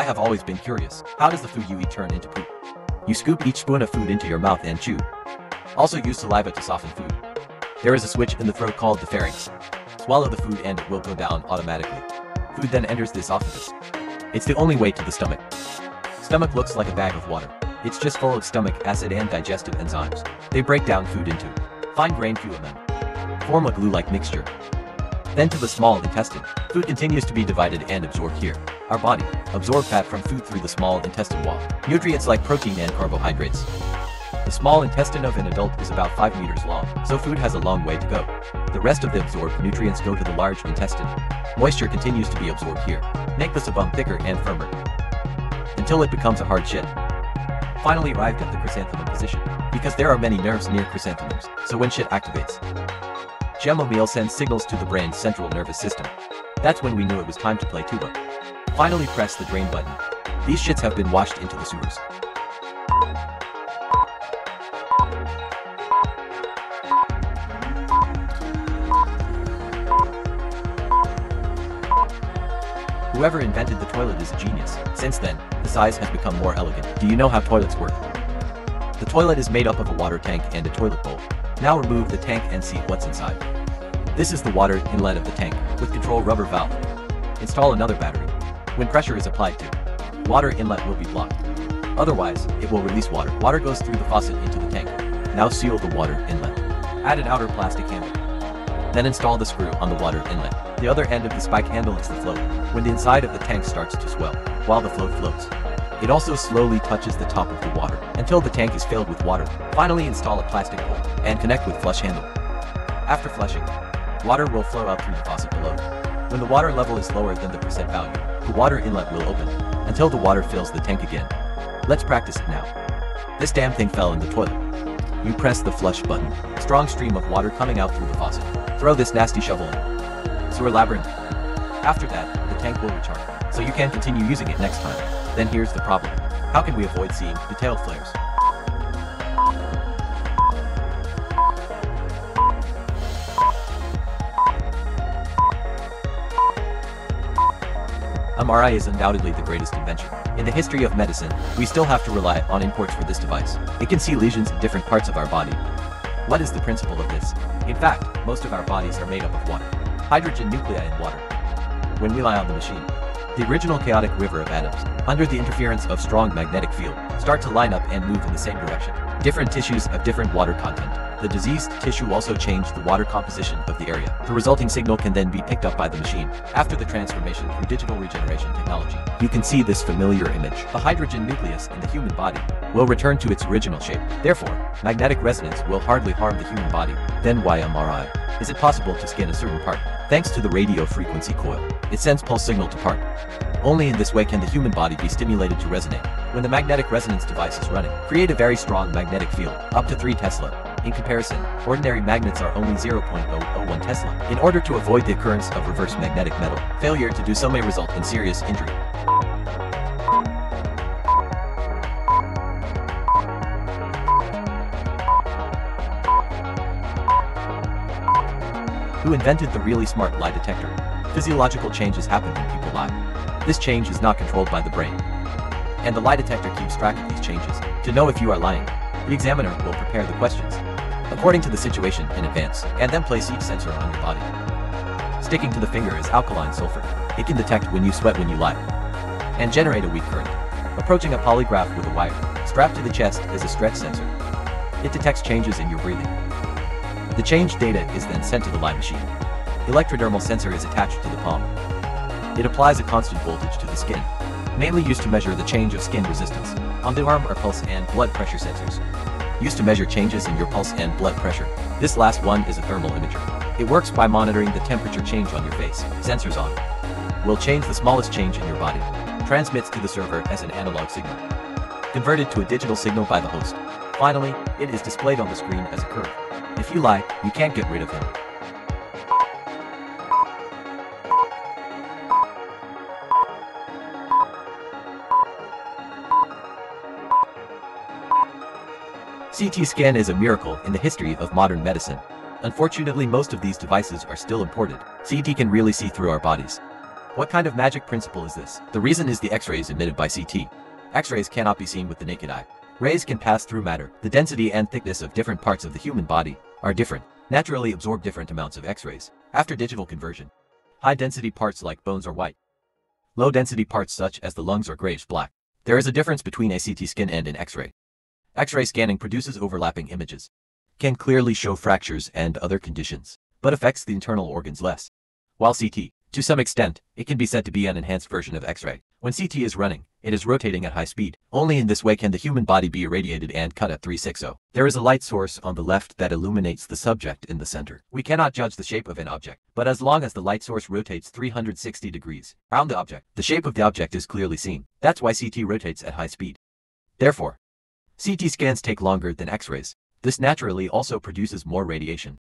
I have always been curious. How does the food you eat turn into poop? You scoop each spoon of food into your mouth and chew. Also use saliva to soften food. There is a switch in the throat called the pharynx. Swallow the food and it will go down automatically. Food then enters the esophagus. It's the only way to the stomach. Stomach looks like a bag of water. It's just full of stomach acid and digestive enzymes. They break down food into fine-grained them. Form a glue-like mixture. Then to the small intestine. Food continues to be divided and absorbed here. Our body absorbs fat from food through the small intestine wall. Nutrients like protein and carbohydrates. The small intestine of an adult is about 5 meters long, so food has a long way to go. The rest of the absorbed nutrients go to the large intestine. Moisture continues to be absorbed here. Make the sebum thicker and firmer. Until it becomes a hard shit. Finally arrived at the chrysanthemum position, because there are many nerves near chrysanthemums, so when shit activates, Chamomile sends signals to the brain's central nervous system. That's when we knew it was time to play tuba. Finally press the drain button. These shits have been washed into the sewers. Whoever invented the toilet is a genius. Since then, the size has become more elegant. Do you know how toilets work? The toilet is made up of a water tank and a toilet bowl. Now remove the tank and see what's inside. This is the water inlet of the tank, with control rubber valve. Install another battery. When pressure is applied to, water inlet will be blocked. Otherwise, it will release water. Water goes through the faucet into the tank. Now seal the water inlet. Add an outer plastic handle. Then install the screw on the water inlet. The other end of the spike handle is the float. When the inside of the tank starts to swell, while the float floats, it also slowly touches the top of the water until the tank is filled with water. Finally install a plastic bowl and connect with flush handle. After flushing, water will flow out through the faucet below. When the water level is lower than the percent value, the water inlet will open until the water fills the tank again. Let's practice it now. This damn thing fell in the toilet. You press the flush button. Strong stream of water coming out through the faucet. Throw this nasty shovel in. Sewer labyrinth. After that, the tank will recharge, so you can continue using it next time. Then here's the problem. How can we avoid seeing detailed flares? MRI is undoubtedly the greatest invention. In the history of medicine, we still have to rely on imports for this device. It can see lesions in different parts of our body. What is the principle of this? In fact, most of our bodies are made up of water. Hydrogen nuclei in water. When we lie on the machine, the original chaotic river of atoms, under the interference of strong magnetic field, start to line up and move in the same direction. Different tissues have different water content. The diseased tissue also changed the water composition of the area. The resulting signal can then be picked up by the machine. After the transformation through digital regeneration technology, you can see this familiar image. The hydrogen nucleus in the human body will return to its original shape. Therefore, magnetic resonance will hardly harm the human body. Then why MRI? Is it possible to scan a certain part? Thanks to the radio frequency coil, it sends pulse signal to part. Only in this way can the human body be stimulated to resonate. When the magnetic resonance device is running, create a very strong magnetic field, up to 3 Tesla. In comparison, ordinary magnets are only 0.001 Tesla. In order to avoid the occurrence of reverse magnetic metal, failure to do so may result in serious injury. Who invented the really smart lie detector? Physiological changes happen when people lie. This change is not controlled by the brain. And the lie detector keeps track of these changes. To know if you are lying, the examiner will prepare the questions according to the situation in advance, and then place each sensor on your body. Sticking to the finger is alkaline sulfur. It can detect when you sweat when you lie, and generate a weak current. Approaching a polygraph with a wire strapped to the chest is a stretch sensor. It detects changes in your breathing. The changed data is then sent to the lie machine. Electrodermal sensor is attached to the palm. It applies a constant voltage to the skin, mainly used to measure the change of skin resistance. On the arm are pulse and blood pressure sensors used to measure changes in your pulse and blood pressure. This last one is a thermal imager. It works by monitoring the temperature change on your face. Sensors on. Will change the smallest change in your body. Transmits to the server as an analog signal. Converted to a digital signal by the host. Finally, it is displayed on the screen as a curve. If you lie, you can't get rid of him. CT scan is a miracle in the history of modern medicine. Unfortunately most of these devices are still imported. CT can really see through our bodies. What kind of magic principle is this? The reason is the X-rays emitted by CT. X-rays cannot be seen with the naked eye. Rays can pass through matter. The density and thickness of different parts of the human body are different, naturally absorb different amounts of X-rays. After digital conversion, high-density parts like bones are white. Low-density parts such as the lungs are grayish-black. There is a difference between a CT scan and an X-ray. X-ray scanning produces overlapping images, can clearly show fractures and other conditions, but affects the internal organs less. While CT, to some extent, it can be said to be an enhanced version of X-ray. When CT is running, it is rotating at high speed. Only in this way can the human body be irradiated and cut at 360. There is a light source on the left that illuminates the subject in the center. We cannot judge the shape of an object, but as long as the light source rotates 360 degrees around the object, the shape of the object is clearly seen. That's why CT rotates at high speed. Therefore, CT scans take longer than X-rays. This naturally also produces more radiation.